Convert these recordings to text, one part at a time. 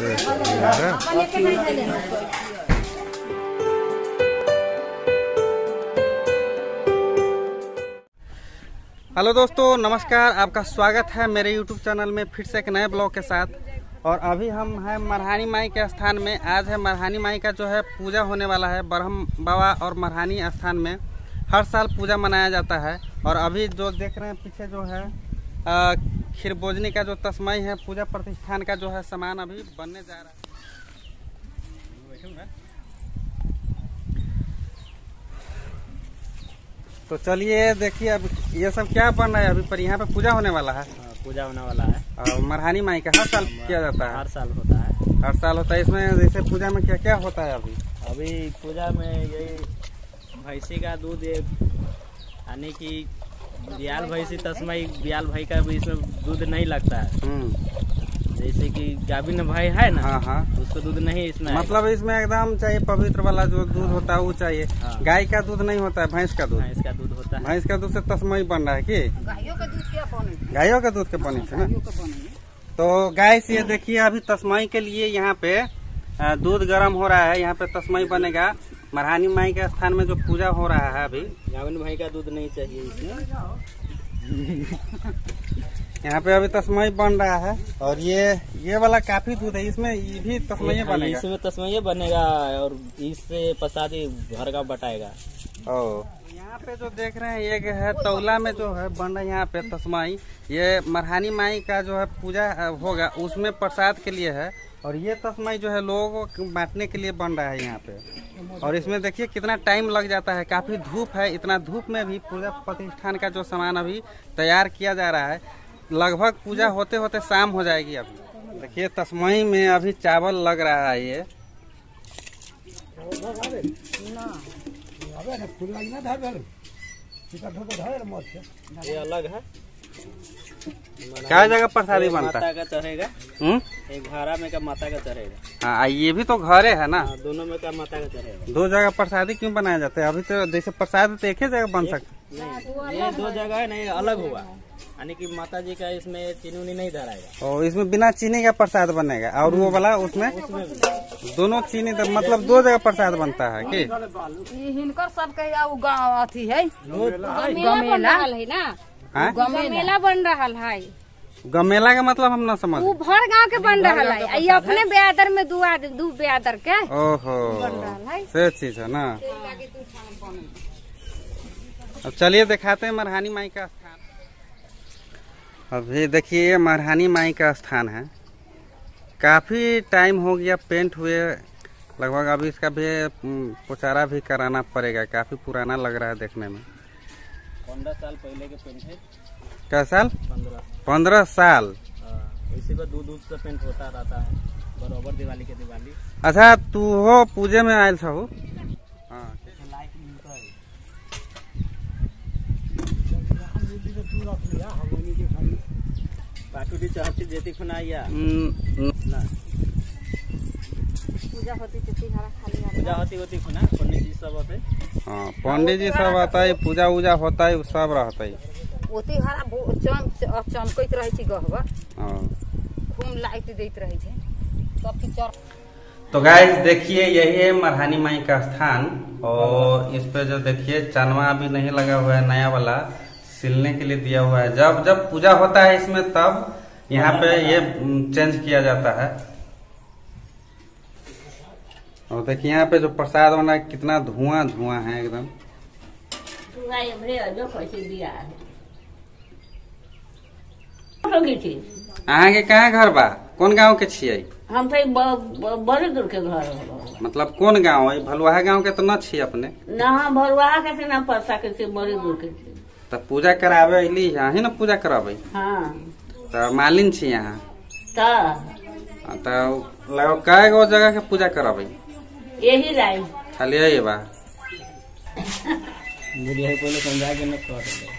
Hello दोस्तों नमस्कार आपका स्वागत है मेरे यूट्यूब चैनल में फिर से एक नए ब्लॉग के साथ। और अभी हम हैं मरहानी माई के स्थान में। आज है मरहानी माई का जो है पूजा होने वाला है ब्रह्म बाबा और मरहानी स्थान में। हर साल पूजा मनाया जाता है। और अभी जो देख रहे हैं पीछे जो है अ, खीर बोजनी का जो तस्मई है पूजा प्रतिष्ठान का जो है सामान अभी बनने जा रहा है। तो चलिए देखिए अब ये सब क्या बन रहा है अभी पर यहाँ पे पूजा होने वाला है। हाँ, पूजा होने वाला है। और मरहानी माई का हर साल किया जाता है। हर साल होता है। हर साल होता है इसमें जैसे पूजा में क्या क्या होता है अभी? अभी पूजा में यही भैंसी का दूध यानी कि बियाल भैंसी तस्मई बियाल भाई का भी इसमें दूध नहीं लगता है। हम्म। जैसे कि गाभिन भाई है ना हाँ हाँ। उसको दूध नहीं इसमें मतलब इसमें एकदम चाहिए पवित्र वाला जो दूध होता है वो चाहिए। हाँ। गाय का दूध नहीं होता है भैंस का दूध? भैंस का दूध होता है। भैंस का दूध से तस्मई बन रहा है की? गायों का दूध क्या पानी गायों का दूध के बनी से पानी तो गाय से ये देखिए अभी तस्मई के लिए यहाँ पे दूध गर्म हो रहा है यहाँ पे तस्मई बनेगा। मरहानी माई के स्थान में जो पूजा हो रहा है अभी। गाभिन भाई का दूध नहीं चाहिए इसमें। यहाँ पे अभी तस्मई बन रहा है और ये ये वाला काफ़ी दूध है इसमें ये भी तस्मई हाँ, बनेगा। इसमें तस्मई बनेगा और इससे ही घर का बटाएगा। ओ। यहाँ पे जो देख रहे हैं ये है तौला में जो है बन रहा है यहाँ पे तस्माई। ये मरहानी माई का जो है पूजा होगा उसमें प्रसाद के लिए है। और ये तस्माई जो है लोगों को बांटने के लिए बन रहा है यहाँ पे। और इसमें देखिए कितना टाइम लग जाता है। काफ़ी धूप है इतना धूप में भी पूजा प्रतिष्ठान का जो सामान अभी तैयार किया जा रहा है लगभग पूजा होते होते शाम हो जाएगी अभी। देखिए तस्मई में अभी चावल लग रहा है ये। ये अलग है। क्या जगह प्रसादी बनता है? माता का चढ़ेगा। हम्म? एक भाड़ा में का माता का चढ़ेगा। हाँ ये भी तो घरे है ना? हाँ, दोनों में का माता का चढ़ेगा दो जगह प्रसादी क्यों बनाया जाता है? अभी तो जैसे प्रसाद तो एक ही जगह बन सकता नहीं ये दो जगह है ना ये अलग हुआ। यानी कि माता जी का इसमें चीनी नहीं धराएगा। और इसमें बिना चीनी का प्रसाद बनेगा। और वो वाला उसमें उसमें दोनों चीनी तो मतलब दो जगह प्रसाद बनता है कि? ये हिनकर सबके गाँव अथी है। गमेला बन रहा है हाँ? गमेला का मतलब हम ना समझ उ भर गाँव के बन रहल है। ये अपने बेआदर में दू आदमी दू बेआदर के ओहो। से चीज़ है ना। अब चलिए दिखाते हैं मरहानी माई का स्थान। अभी देखिए ये मरहानी माई का स्थान है। काफ़ी टाइम हो गया पेंट हुए। लगभग अभी इसका भी पोचारा भी कराना पड़ेगा। काफ़ी पुराना लग रहा है देखने में। पंद्रह साल पहले के पेंट है। क्या साल? पंद्रह। साल। इसी पर दूध दूध से पेंट होता रहता है बराबर दिवाली के दिवाली। अच्छा तू हो पूजे में आयल हाँ है पाटुडी चढ़ती जेती खुनाइया। हम्म, पूजा होती खाली पूजा होती होती खुना पंडित जी सब होते हाँ पंडित जी सब आता है पूजा उजा होता है सब रहता। है ओती हरा चम चमकैत रहे छै गहबर हाँ लाइट दैत रहे छै। सब की चर तो गाइस देखिए यही है मरहानी माई का स्थान और इस पे जो देखिए चनवा अभी नहीं लगा हुआ है नया वाला सिलने के लिए दिया हुआ है। जब जब पूजा होता है इसमें तब यहाँ पे ये चेंज किया जाता है। और देखिए यहाँ पे जो प्रसाद बना कितना धुआँ धुआँ है। एकदम अहाँ के कहाँ घर बा? कौन गाँव के छियै? हम तो बड़े दूर के घर मतलब कौन गाँव? है भलुआ गाँव के तो न छी अपने। ना भरुआ के से ना परसा के से बड़े दूर के तो पूजा करावे अली यहाँ ही ना पूजा करावे हाँ। तो मालिन छी यहाँ तो तो लगभग कए गो जगह के पूजा करावे यही लाई खाली यही बा। बुढ़िया पहले समझा के न कर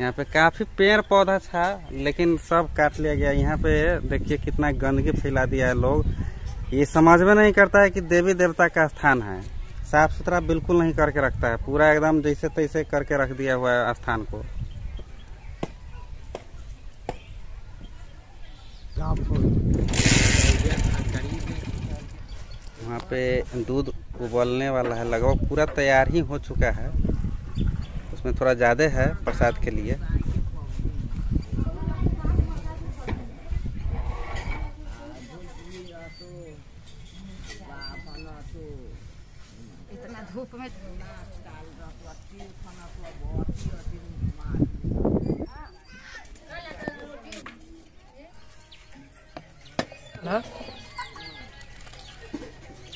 यहाँ पे काफ़ी पेड़ पौधा था, लेकिन सब काट लिया गया। यहाँ पे देखिए कितना गंदगी फैला दिया है लोग। ये समझ में नहीं करता है कि देवी देवता का स्थान है। साफ़ सुथरा बिल्कुल नहीं करके रखता है। पूरा एकदम जैसे तैसे करके रख दिया हुआ है स्थान को। वहाँ पे दूध उबलने वाला है। लगभग पूरा तैयार ही हो चुका है। उसमें थोड़ा ज़्यादा है प्रसाद के लिए। इतना धूप में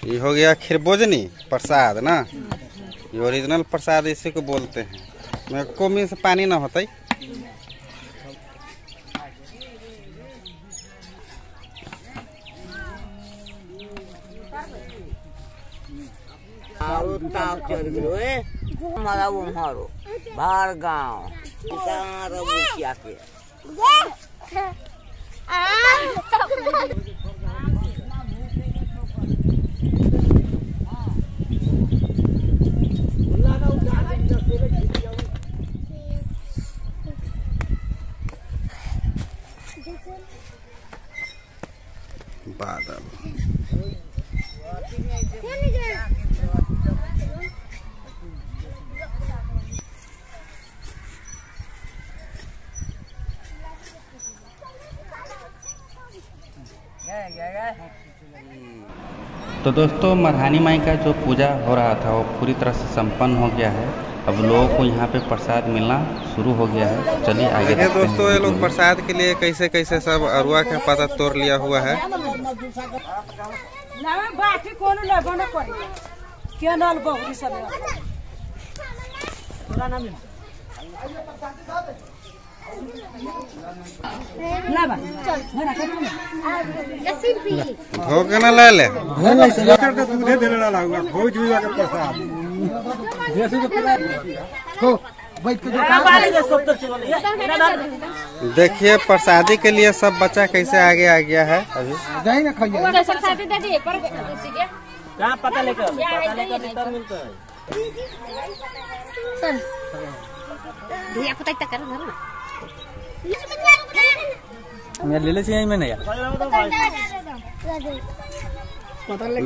ये हो गया खिरबोजनी प्रसाद ना? ये ओरिजिनल प्रसाद इसी को बोलते हैं। मैं को में से पानी ना होता हमारा वो मारो बाहर गाँव। क्या के तो दोस्तों मरहानी माई का जो पूजा हो रहा था वो पूरी तरह से संपन्न हो गया है। अब लोगों को यहाँ पे प्रसाद मिलना शुरू हो गया है। चलिए आगे देखते हैं। दोस्तों ये लोग प्रसाद के लिए कैसे कैसे सब अरुआ का पता तोड़ लिया हुआ है। न ना ले ले दूधे देने वाला हुआ भोज हुआ के प्रसाद देखिए प्रसादी के लिए सब बच्चा कैसे आगे आ गया है अभी? कहाँ पता लेकर पता लेकर मिलता है। धिया पुता तक कर धरो मैं ले ले चाहिए मैंने यार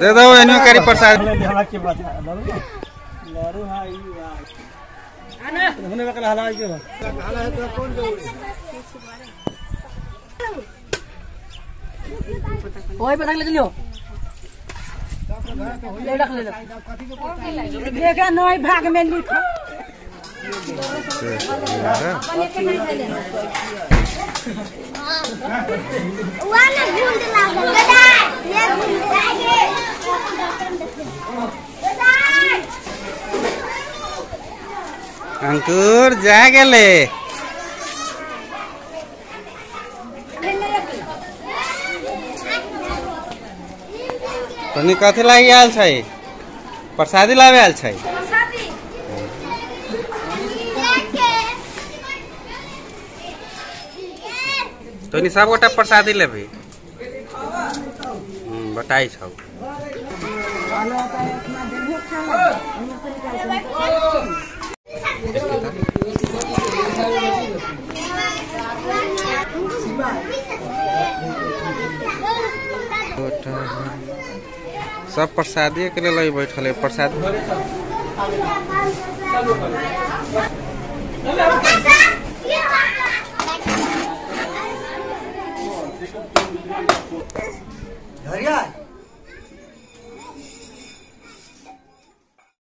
दे दो इन्हों करी प्रसाद। ओए पता ले लियो ले रख। ले देखा नई भाग में लिखा? अंकुर जा गेले। कथी लागी आयल छै? प्रसादी लावे आयल छै? तैनी सबगोटा प्रसादी लेबही? बताइ छौ। सब प्रसादी के लिए बैठल है प्रसाद। Yar yar.